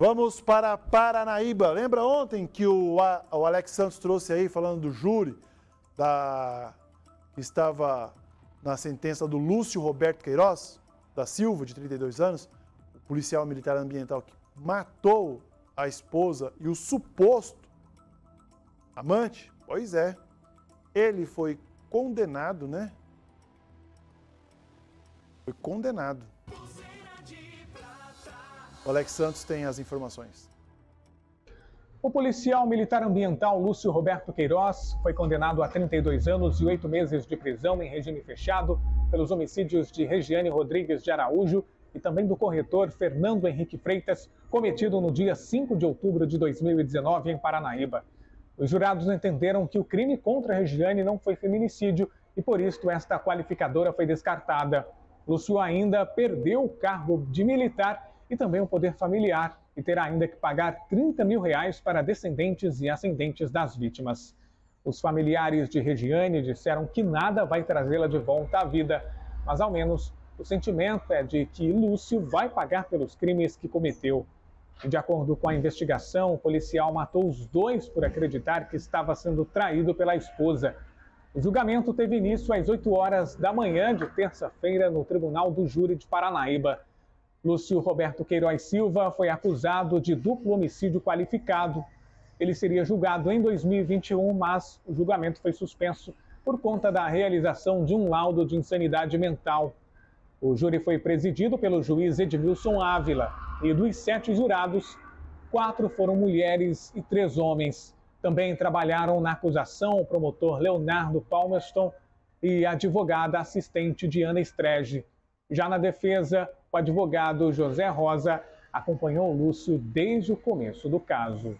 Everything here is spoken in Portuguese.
Vamos para Paranaíba. Lembra ontem que o, o Alex Santos trouxe aí, falando do júri, da, que estava na sentença do Lúcio Roberto Queiroz, da Silva, de 32 anos, o policial militar ambiental que matou a esposa e o suposto amante? Pois é, ele foi condenado, né? Foi condenado. O Alex Santos tem as informações. O policial militar ambiental Lúcio Roberto Queiroz foi condenado a 32 anos e 8 meses de prisão em regime fechado pelos homicídios de Regiane Rodrigues de Araújo e também do corretor Fernando Henrique Freitas, cometido no dia 5 de outubro de 2019 em Paranaíba. Os jurados entenderam que o crime contra Regiane não foi feminicídio e por isso esta qualificadora foi descartada. Lúcio ainda perdeu o cargo de militar e também o poder familiar e terá ainda que pagar 30 mil reais para descendentes e ascendentes das vítimas. Os familiares de Regiane disseram que nada vai trazê-la de volta à vida, mas ao menos o sentimento é de que Lúcio vai pagar pelos crimes que cometeu. E de acordo com a investigação, o policial matou os dois por acreditar que estava sendo traído pela esposa. O julgamento teve início às 8 horas da manhã de terça-feira no Tribunal do Júri de Paranaíba. Lúcio Roberto Queiroz Silva foi acusado de duplo homicídio qualificado. Ele seria julgado em 2021, mas o julgamento foi suspenso por conta da realização de um laudo de insanidade mental. O júri foi presidido pelo juiz Edmilson Ávila e dos sete jurados, quatro foram mulheres e três homens. Também trabalharam na acusação o promotor Leonardo Palmerston e a advogada assistente Diana Strege. Já na defesa, o advogado José Rosa acompanhou Lúcio desde o começo do caso.